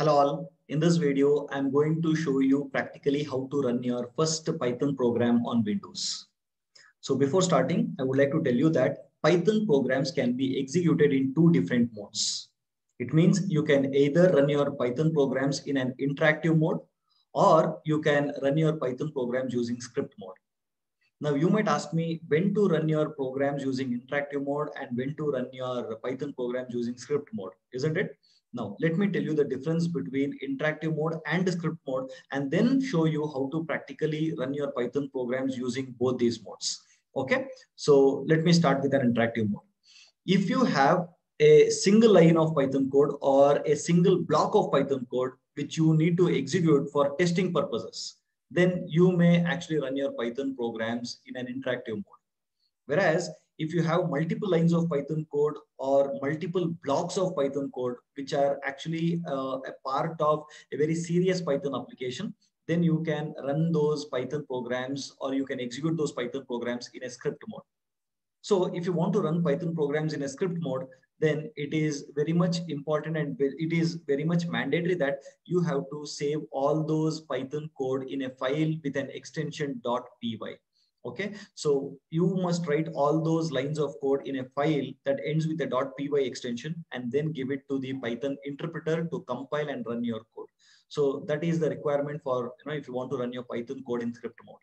Hello all. In this video, I'm going to show you practically how to run your first Python program on Windows. So before starting, I would like to tell you that Python programs can be executed in two different modes. It means you can either run your Python programs in an interactive mode or you can run your Python programs using script mode. Now you might ask me when to run your programs using interactive mode and when to run your Python programs using script mode, isn't it? Now, let me tell you the difference between interactive mode and script mode, and then show you how to practically run your Python programs using both these modes. Okay, so let me start with an interactive mode. If you have a single line of Python code or a single block of Python code, which you need to execute for testing purposes, then you may actually run your Python programs in an interactive mode. Whereas if you have multiple lines of Python code or multiple blocks of Python code, which are actually uh, a part of a very serious Python application, then you can run those Python programs or you can execute those Python programs in a script mode. So if you want to run Python programs in a script mode, then it is very much important and it is very much mandatory that you have to save all those Python code in a file with an extension .py okay? So you must write all those lines of code in a file that ends with a .py extension and then give it to the python interpreter to compile and run your code. So that is the requirement for you know if you want to run your python code in script mode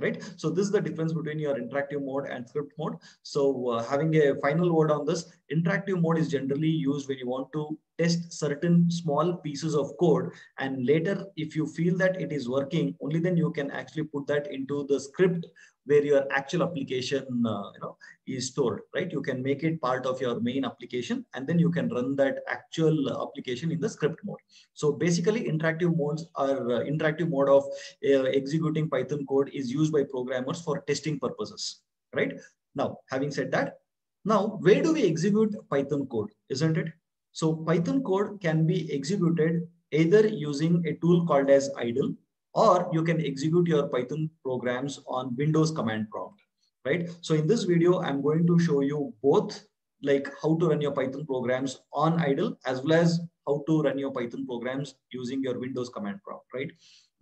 right? So this is the difference between your interactive mode and script mode. So uh, having a final word on this interactive mode is generally used when you want to test certain small pieces of code. And later if you feel that it is working only then you can actually put that into the script where your actual application uh, you know is stored right? You can make it part of your main application and then you can run that actual application in the script mode. So basically interactive modes are uh, interactive mode of uh, executing python code is used by programmers for testing purposes right? Now having said that now where do we execute python code isn't it so Python code can be executed either using a tool called as idle or you can execute your Python programs on Windows command prompt, right? So in this video, I'm going to show you both like how to run your Python programs on idle as well as how to run your Python programs using your Windows command prompt, right?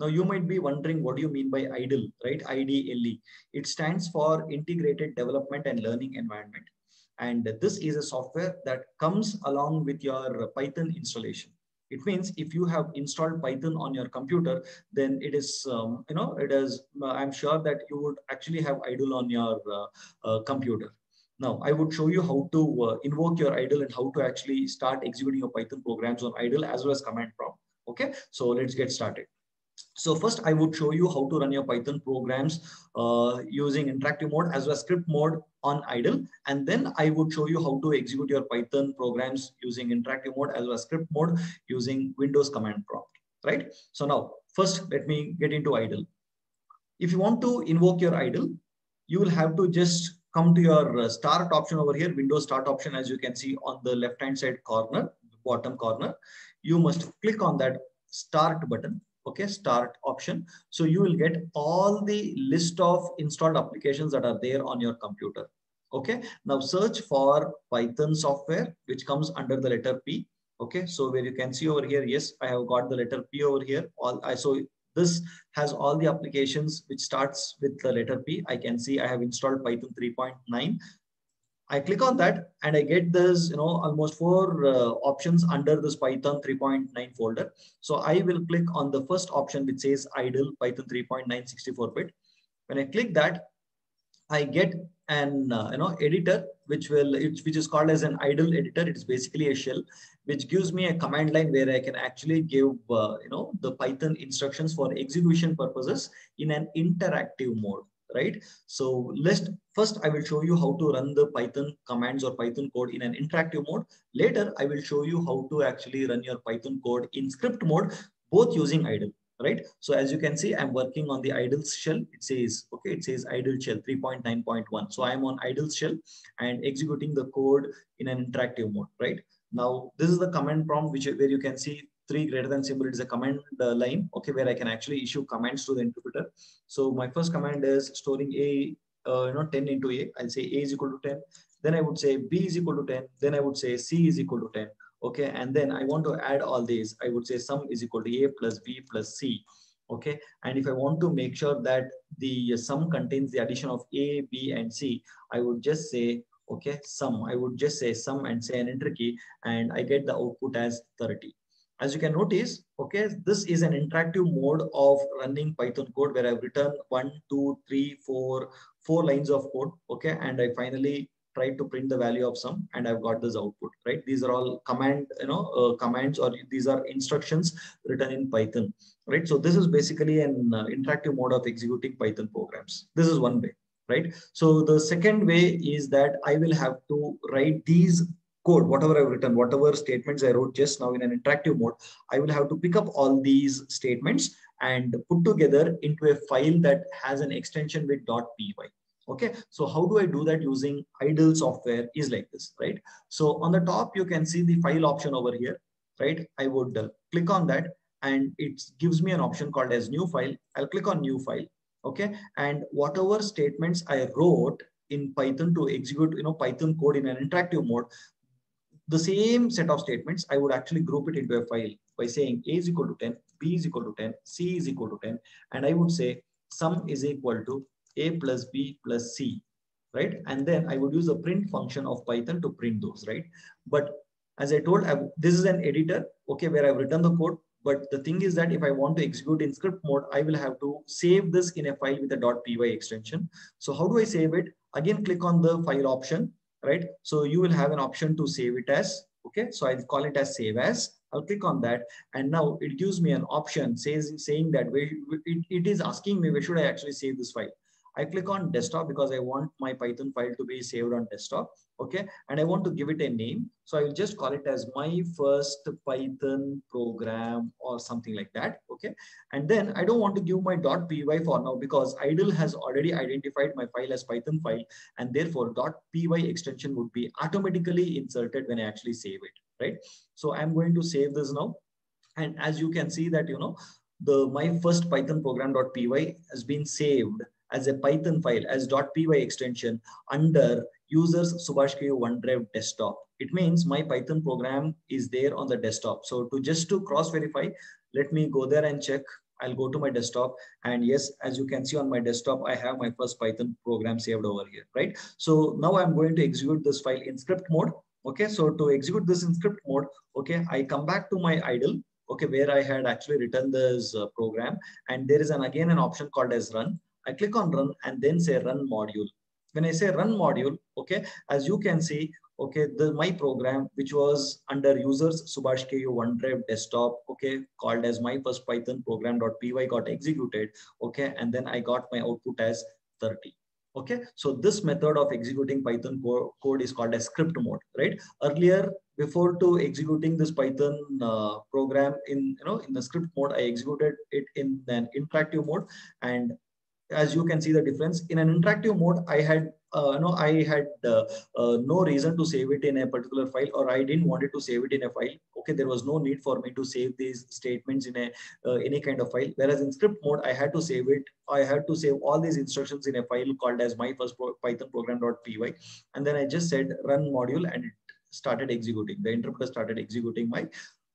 Now you might be wondering what do you mean by idle, right? IDLE. It stands for Integrated Development and Learning Environment. And this is a software that comes along with your Python installation. It means if you have installed Python on your computer, then it is, um, you know, it is, uh, I'm sure that you would actually have idle on your uh, uh, computer. Now, I would show you how to uh, invoke your idle and how to actually start executing your Python programs on idle as well as command prompt. Okay, so let's get started. So first I would show you how to run your Python programs uh, using interactive mode as well as script mode on idle. And then I would show you how to execute your Python programs using interactive mode as well as script mode using Windows command prompt, right? So now first let me get into idle. If you want to invoke your idle, you will have to just come to your uh, start option over here, Windows start option, as you can see on the left-hand side corner, bottom corner. You must click on that start button okay start option. So you will get all the list of installed applications that are there on your computer. Okay now search for python software which comes under the letter p. Okay so where you can see over here yes i have got the letter p over here. All i so this has all the applications which starts with the letter p. I can see i have installed python 3.9 I click on that and I get this, you know, almost four uh, options under this Python 3.9 folder. So I will click on the first option which says idle Python 3.9 64-bit. When I click that, I get an uh, you know editor which will which is called as an idle editor. It is basically a shell which gives me a command line where I can actually give uh, you know the Python instructions for execution purposes in an interactive mode right? So let's first I will show you how to run the Python commands or Python code in an interactive mode. Later, I will show you how to actually run your Python code in script mode, both using idle, right? So as you can see, I'm working on the idle shell. It says, okay, it says idle shell 3.9.1. So I'm on idle shell and executing the code in an interactive mode, right? Now, this is the command prompt which where you can see three greater than symbol it is a command uh, line okay where i can actually issue commands to the interpreter so my first command is storing a uh, you know 10 into a i'll say a is equal to 10 then i would say b is equal to 10 then i would say c is equal to 10 Okay, and then I want to add all these. I would say sum is equal to A plus B plus C. Okay, and if I want to make sure that the sum contains the addition of A, B, and C, I would just say, okay, sum. I would just say sum and say an enter key, and I get the output as 30 as you can notice, okay, this is an interactive mode of running Python code where I've written one, two, three, four, four lines of code, okay, and I finally tried to print the value of sum and I've got this output, right? These are all command, you know, uh, commands or these are instructions written in Python, right? So this is basically an uh, interactive mode of executing Python programs. This is one way, right? So the second way is that I will have to write these code, whatever I've written, whatever statements I wrote just now in an interactive mode, I will have to pick up all these statements and put together into a file that has an extension with .py. Okay, so how do I do that using idle software is like this, right? So on the top, you can see the file option over here, right? I would click on that and it gives me an option called as new file. I'll click on new file. Okay, and whatever statements I wrote in Python to execute, you know, Python code in an interactive mode, the same set of statements, I would actually group it into a file by saying A is equal to 10, B is equal to 10, C is equal to 10, and I would say sum is equal to A plus B plus C, right? And then I would use a print function of Python to print those, right? But as I told, I've, this is an editor, okay, where I've written the code. But the thing is that if I want to execute in script mode, I will have to save this in a file with a .py extension. So how do I save it? Again, click on the file option right? So you will have an option to save it as, okay? So I'll call it as save as. I'll click on that. And now it gives me an option says, saying that it, it is asking me where should I actually save this file. I click on desktop because I want my Python file to be saved on desktop. Okay. And I want to give it a name. So I will just call it as my first Python program or something like that. Okay. And then I don't want to give my .py for now because idle has already identified my file as Python file. And therefore .py extension would be automatically inserted when I actually save it. Right. So I'm going to save this now. And as you can see that, you know, the my first Python program.py has been saved as a Python file as .py extension under users Subhash OneDrive desktop. It means my Python program is there on the desktop. So to just to cross verify, let me go there and check. I'll go to my desktop and yes, as you can see on my desktop, I have my first Python program saved over here, right? So now I'm going to execute this file in script mode. Okay, so to execute this in script mode, okay, I come back to my idle, okay, where I had actually written this uh, program. And there is an again an option called as run. I click on run and then say run module. When I say run module, okay, as you can see, okay, the my program, which was under users Subhash KU OneDrive desktop, okay, called as my first Python program.py got executed, okay, and then I got my output as 30. Okay, so this method of executing Python co code is called as script mode, right? Earlier, before to executing this Python uh, program in you know in the script mode, I executed it in an interactive mode, and as you can see the difference. In an interactive mode i had uh, no i had uh, uh, no reason to save it in a particular file or i didn't want it to save it in a file. Okay there was no need for me to save these statements in a uh, any kind of file. Whereas in script mode i had to save it i had to save all these instructions in a file called as my first pro python program.py and then i just said run module and it started executing. The interpreter started executing my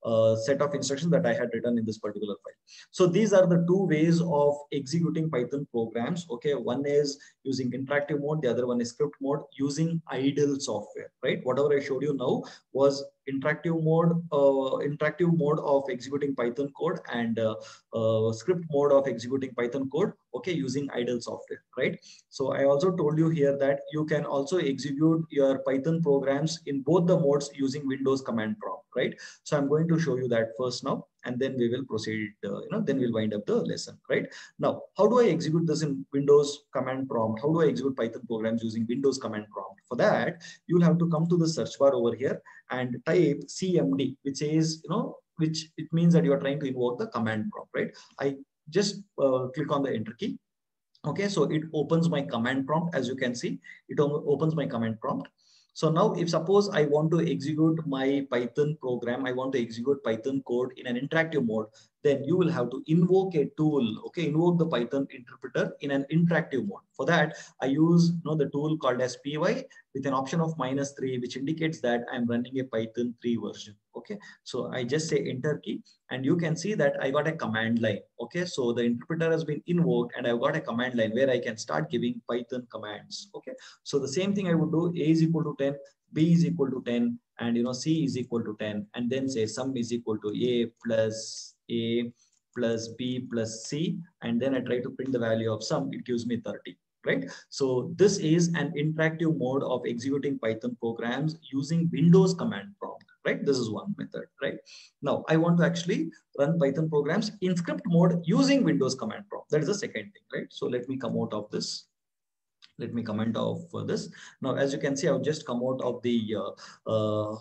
uh, set of instructions that I had written in this particular file. So these are the two ways of executing Python programs. Okay, one is using interactive mode, the other one is script mode using idle software, right? Whatever I showed you now was interactive mode, uh, interactive mode of executing Python code and uh, uh, script mode of executing Python code, okay, using idle software, right? So I also told you here that you can also execute your Python programs in both the modes using Windows command prompt, right? So I'm going to show you that first now and then we will proceed, uh, you know, then we'll wind up the lesson, right? Now, how do I execute this in Windows command prompt? How do I execute Python programs using Windows command prompt? For that, you'll have to come to the search bar over here and type CMD, which is, you know, which it means that you are trying to invoke the command prompt, right? I just uh, click on the enter key. Okay, so it opens my command prompt. As you can see, it opens my command prompt. So now if suppose I want to execute my Python program, I want to execute Python code in an interactive mode, then you will have to invoke a tool, okay, invoke the Python interpreter in an interactive mode. For that, I use you know, the tool called as py with an option of minus three, which indicates that I'm running a Python 3 version. Okay, so I just say enter key and you can see that I got a command line. Okay, so the interpreter has been invoked and I've got a command line where I can start giving Python commands. Okay, so the same thing I would do A is equal to 10, B is equal to 10, and you know C is equal to 10, and then say sum is equal to A plus A plus B plus C, and then I try to print the value of sum, it gives me 30 right? So this is an interactive mode of executing Python programs using Windows command prompt, right? This is one method, right? Now I want to actually run Python programs in script mode using Windows command prompt. That is the second thing, right? So let me come out of this. Let me comment off this. Now, as you can see, I've just come out of the uh, uh,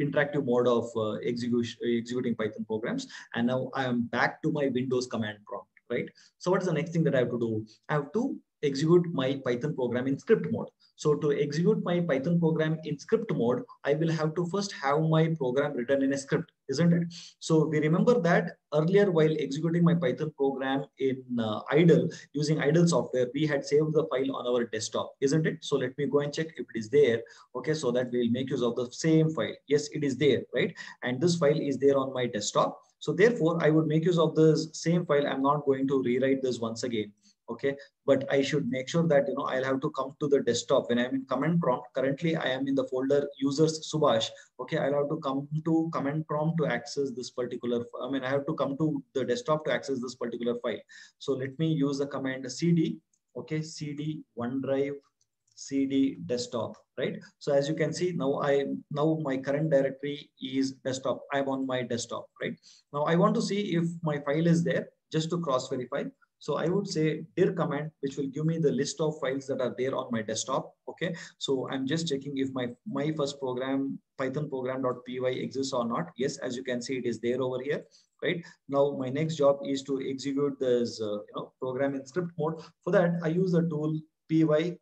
interactive mode of uh, execution, executing Python programs. And now I am back to my Windows command prompt, right? So what is the next thing that I have to do? I have to execute my Python program in script mode. So to execute my Python program in script mode, I will have to first have my program written in a script, isn't it? So we remember that earlier while executing my Python program in uh, idle using idle software, we had saved the file on our desktop, isn't it? So let me go and check if it is there. Okay, so that we'll make use of the same file. Yes, it is there, right? And this file is there on my desktop. So therefore, I would make use of this same file. I'm not going to rewrite this once again okay? But i should make sure that you know i'll have to come to the desktop. When i'm in command prompt currently i am in the folder users subhash okay? I'll have to come to command prompt to access this particular i mean i have to come to the desktop to access this particular file. So let me use the command cd okay? cd onedrive cd desktop right? So as you can see now i now my current directory is desktop. I'm on my desktop right? Now i want to see if my file is there just to cross verify so I would say dir command, which will give me the list of files that are there on my desktop. Okay. So I'm just checking if my, my first program, python program.py exists or not. Yes, as you can see, it is there over here. Right now, my next job is to execute this uh, you know, program in script mode. For that, I use the tool py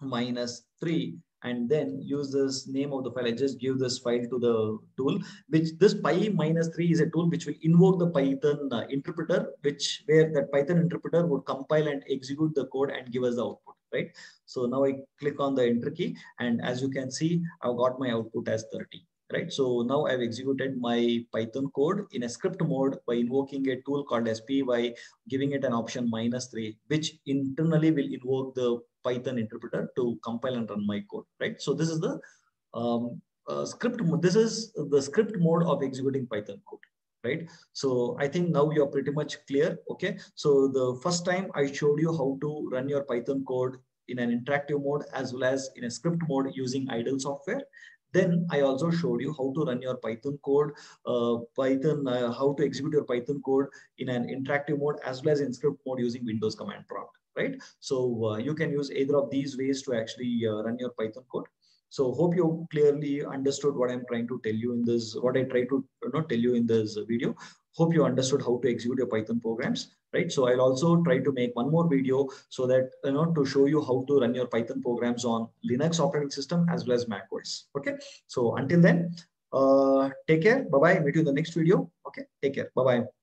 minus three and then use this name of the file. I just give this file to the tool, which this py minus three is a tool which will invoke the Python uh, interpreter, which where that Python interpreter would compile and execute the code and give us the output, right? So now I click on the enter key and as you can see, I've got my output as 30 right? So now I've executed my Python code in a script mode by invoking a tool called as py, giving it an option minus three, which internally will invoke the Python interpreter to compile and run my code, right? So this is the um, uh, script. This is the script mode of executing Python code, right? So I think now you're pretty much clear. Okay. So the first time I showed you how to run your Python code in an interactive mode as well as in a script mode using idle software. Then I also showed you how to run your Python code, uh, Python, uh, how to execute your Python code in an interactive mode as well as in script mode using Windows command prompt right? So uh, you can use either of these ways to actually uh, run your Python code. So hope you clearly understood what I'm trying to tell you in this, what I try to not tell you in this video. Hope you understood how to execute your Python programs, right? So I'll also try to make one more video so that, you know, to show you how to run your Python programs on Linux operating system as well as macOS. Okay. So until then, uh, take care. Bye-bye. Meet you in the next video. Okay. Take care. Bye-bye.